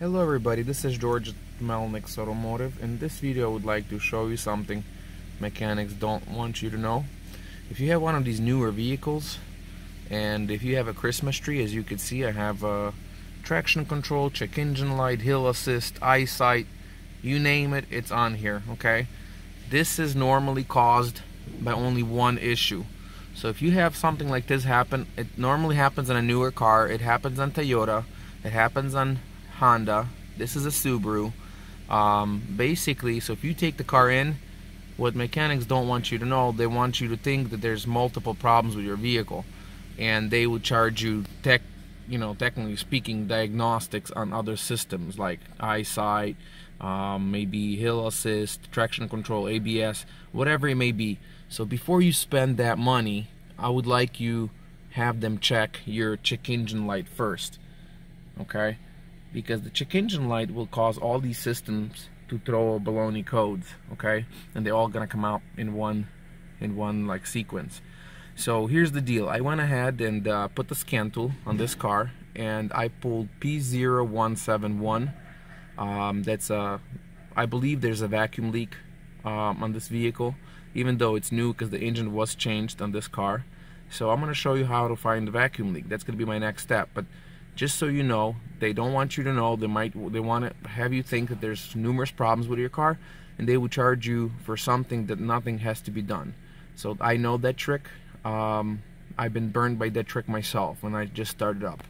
Hello everybody, this is George Melnik's Automotive. In this video I would like to show you something mechanics don't want you to know. If you have one of these newer vehicles and if you have a Christmas tree, as you can see I have a traction control, check engine light, hill assist, eyesight, you name it, it's on here, okay? This is normally caused by only one issue. So if you have something like this happen, it normally happens in a newer car, it happens on Toyota, it happens on Honda. This is a Subaru. Um, basically, so if you take the car in, what mechanics don't want you to know, they want you to think that there's multiple problems with your vehicle, and they would charge you tech, you know, technically speaking, diagnostics on other systems like eyesight, um, maybe hill assist, traction control, ABS, whatever it may be. So before you spend that money, I would like you have them check your check engine light first. Okay because the check engine light will cause all these systems to throw baloney codes okay? And they're all gonna come out in one in one like sequence. So here's the deal. I went ahead and uh, put the scan tool on this car and I pulled P0171 um, that's a I believe there's a vacuum leak um, on this vehicle even though it's new because the engine was changed on this car. So I'm gonna show you how to find the vacuum leak. That's gonna be my next step. But just so you know they don't want you to know they might they want to have you think that there's numerous problems with your car and they will charge you for something that nothing has to be done. So I know that trick um, I've been burned by that trick myself when I just started up.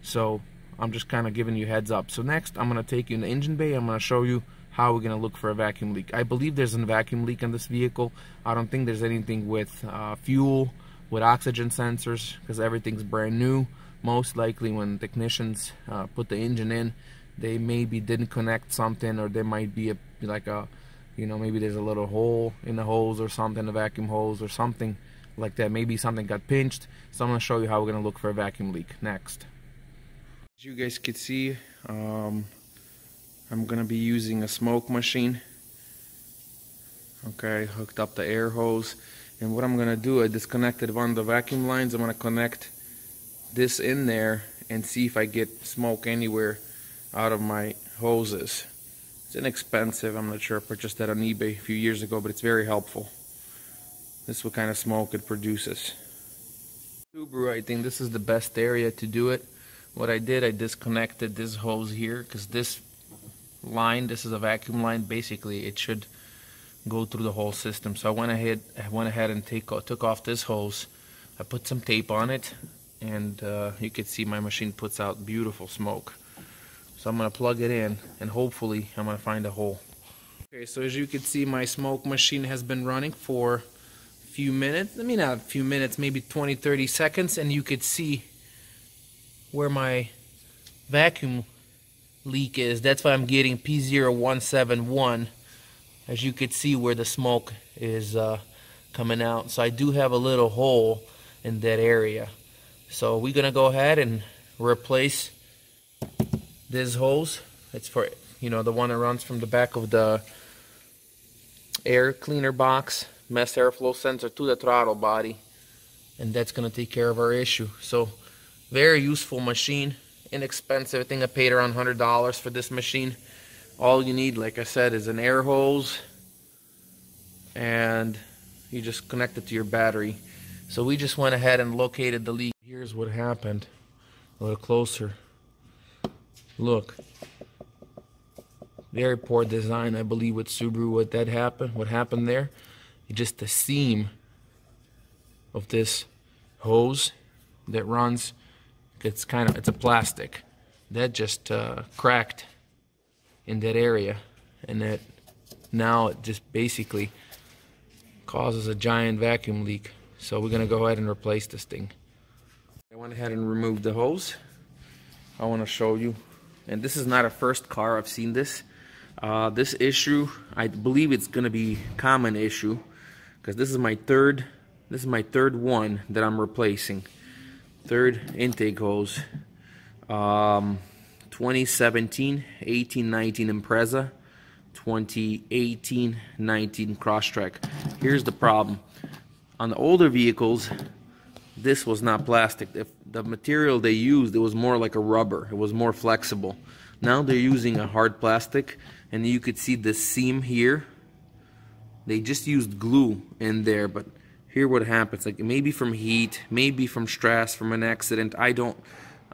So I'm just kind of giving you heads up. So next I'm gonna take you in the engine bay I'm gonna show you how we're gonna look for a vacuum leak. I believe there's a vacuum leak in this vehicle. I don't think there's anything with uh, fuel with oxygen sensors because everything's brand new most likely when technicians uh, put the engine in they maybe didn't connect something or there might be a like a you know maybe there's a little hole in the hose or something the vacuum hose or something like that. Maybe something got pinched. So I'm gonna show you how we're gonna look for a vacuum leak next. As you guys can see um, I'm gonna be using a smoke machine okay? Hooked up the air hose. And what I'm gonna do I disconnected one of the vacuum lines. I'm gonna connect this in there and see if I get smoke anywhere out of my hoses. It's inexpensive. I'm not sure. I purchased that on eBay a few years ago, but it's very helpful. This is what kind of smoke it produces. Subaru, I think this is the best area to do it. What I did, I disconnected this hose here because this line, this is a vacuum line. Basically, it should go through the whole system. So I went ahead, I went ahead and take, took off this hose. I put some tape on it and uh, you can see my machine puts out beautiful smoke. So I'm going to plug it in and hopefully I'm to find a hole. Okay, so as you can see my smoke machine has been running for a few minutes. I mean not a few minutes, maybe 20-30 seconds and you could see where my vacuum leak is. That's why I'm getting P0171 as you could see where the smoke is uh, coming out. So I do have a little hole in that area. So we're gonna go ahead and replace this hose. It's for you know the one that runs from the back of the air cleaner box, mass airflow sensor to the throttle body, and that's gonna take care of our issue. So very useful machine, inexpensive. I think I paid around hundred dollars for this machine. All you need, like I said, is an air hose, and you just connect it to your battery. So we just went ahead and located the leak. Here's what happened. A little closer. Look. Very poor design, I believe, with Subaru. What that happened, what happened there, just the seam of this hose that runs. It's kind of it's a plastic that just uh, cracked in that area, and that now it just basically causes a giant vacuum leak. So we're gonna go ahead and replace this thing. Went ahead and removed the hose. I want to show you. And this is not a first car. I've seen this. Uh, this issue, I believe it's going to be common issue. Because this is my third, this is my third one that I'm replacing. Third intake hose. Um, 2017, 18, 19 Impreza. 2018, 19 Crosstrek. Here's the problem. On the older vehicles, this was not plastic. If the material they used, it was more like a rubber. It was more flexible. Now they're using a hard plastic and you could see the seam here. They just used glue in there, but here what happens, like maybe from heat, maybe from stress, from an accident, I don't,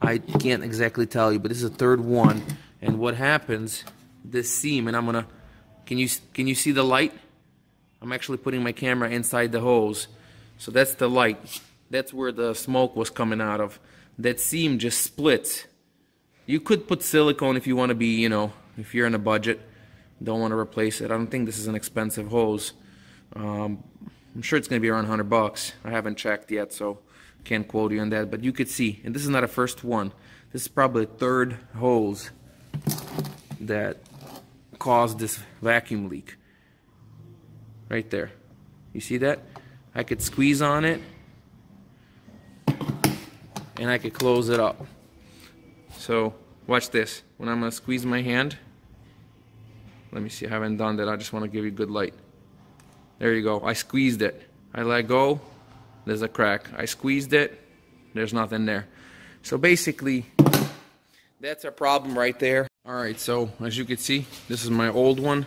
I can't exactly tell you, but this is a third one. And what happens, this seam, and I'm gonna, can you, can you see the light? I'm actually putting my camera inside the hose. So that's the light. That's where the smoke was coming out of. That seam just splits. You could put silicone if you want to be, you know, if you're in a budget. Don't want to replace it. I don't think this is an expensive hose. Um, I'm sure it's going to be around 100 bucks. I haven't checked yet, so can't quote you on that. But you could see, and this is not a first one. This is probably third hose that caused this vacuum leak. Right there. You see that? I could squeeze on it and I could close it up. So watch this. When I'm going to squeeze my hand, let me see, I haven't done that. I just want to give you good light. There you go. I squeezed it. I let go, there's a crack. I squeezed it, there's nothing there. So basically, that's a problem right there. Alright, so as you can see, this is my old one.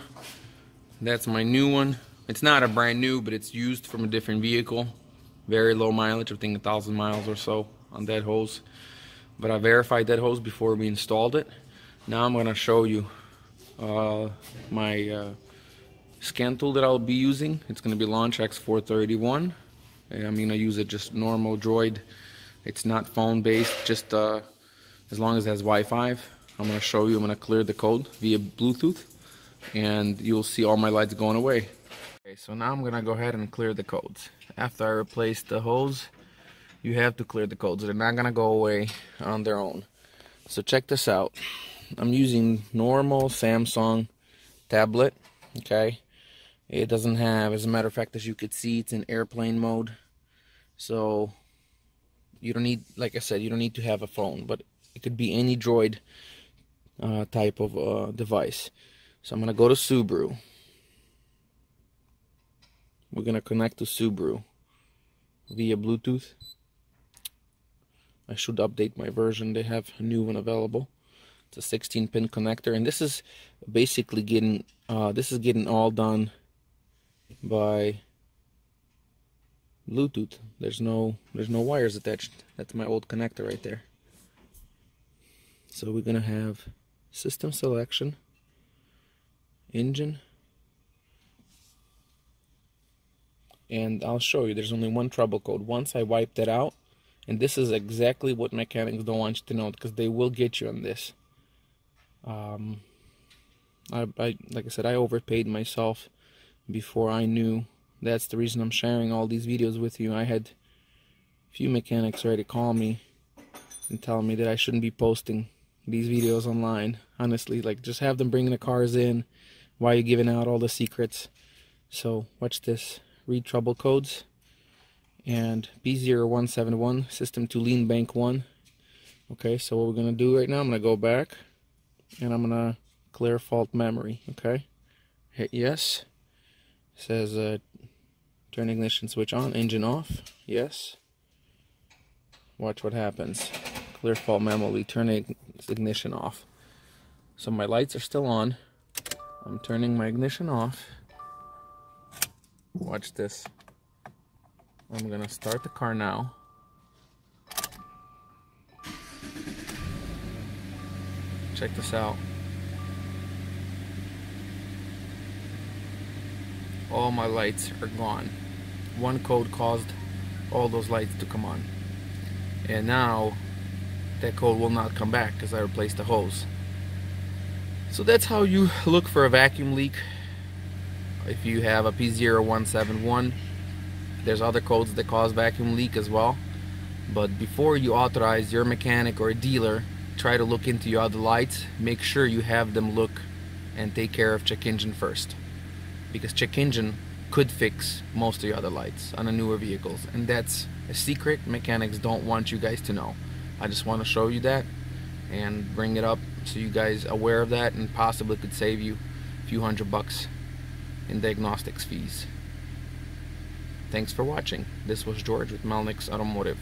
That's my new one. It's not a brand new, but it's used from a different vehicle. Very low mileage, I think a thousand miles or so on that hose. But I verified that hose before we installed it. Now I'm gonna show you uh, my uh, scan tool that I'll be using. It's gonna be Launch X431. I'm gonna use it just normal Droid. It's not phone based, just uh, as long as it has Wi-Fi. I'm gonna show you, I'm gonna clear the code via Bluetooth and you'll see all my lights going away. Okay, so now I'm gonna go ahead and clear the codes. After I replace the hose, you have to clear the codes. They're not gonna go away on their own. So check this out. I'm using normal Samsung tablet, okay? It doesn't have, as a matter of fact, as you could see, it's in airplane mode. So you don't need, like I said, you don't need to have a phone, but it could be any Droid uh, type of uh, device. So I'm gonna go to Subaru. We're going to connect to Subaru via Bluetooth. I should update my version. They have a new one available. It's a 16 pin connector and this is basically getting uh, this is getting all done by Bluetooth. There's no there's no wires attached. That's my old connector right there. So we're gonna have system selection, engine, and I'll show you there's only one trouble code once I wipe that out and this is exactly what mechanics don't want you to know because they will get you on this. Um, I, I like I said I overpaid myself before I knew. That's the reason I'm sharing all these videos with you. I had a few mechanics already call me and tell me that I shouldn't be posting these videos online. Honestly like just have them bring the cars in. While you're giving out all the secrets? So watch this. Read trouble codes and P0171 system too lean bank 1 okay so what we're gonna do right now I'm gonna go back and I'm gonna clear fault memory okay? Hit yes. It says uh, turn ignition switch on engine off yes. Watch what happens. Clear fault memory turn ignition off. So my lights are still on. I'm turning my ignition off. Watch this. I'm gonna start the car now. Check this out. All my lights are gone. One code caused all those lights to come on. And now that code will not come back because I replaced the hose. So that's how you look for a vacuum leak if you have a P0171 there's other codes that cause vacuum leak as well. But before you authorize your mechanic or a dealer try to look into your other lights make sure you have them look and take care of check engine first. Because check engine could fix most of your other lights on the newer vehicles and that's a secret mechanics don't want you guys to know. I just want to show you that and bring it up so you guys aware of that and possibly could save you a few hundred bucks in diagnostics fees. Thanks for watching. This was George with Melnik's Automotive.